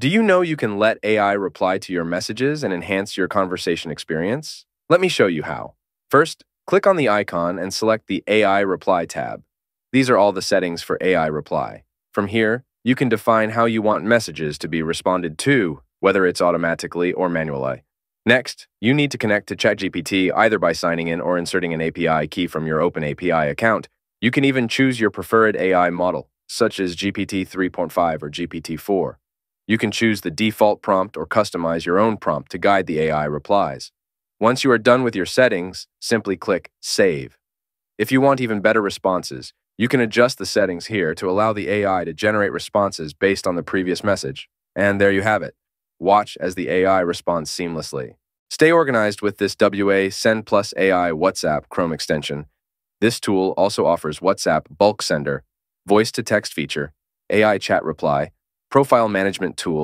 Do you know you can let AI reply to your messages and enhance your conversation experience? Let me show you how. First, click on the icon and select the AI Reply tab. These are all the settings for AI Reply. From here, you can define how you want messages to be responded to, whether it's automatically or manually. Next, you need to connect to ChatGPT either by signing in or inserting an API key from your OpenAPI account. You can even choose your preferred AI model, such as GPT 3.5 or GPT 4. You can choose the default prompt or customize your own prompt to guide the AI replies. Once you are done with your settings, simply click Save. If you want even better responses, you can adjust the settings here to allow the AI to generate responses based on the previous message. And there you have it. Watch as the AI responds seamlessly. Stay organized with this WA Send Plus AI WhatsApp Chrome extension. This tool also offers WhatsApp Bulk Sender, voice to text feature, AI chat reply, profile management tool,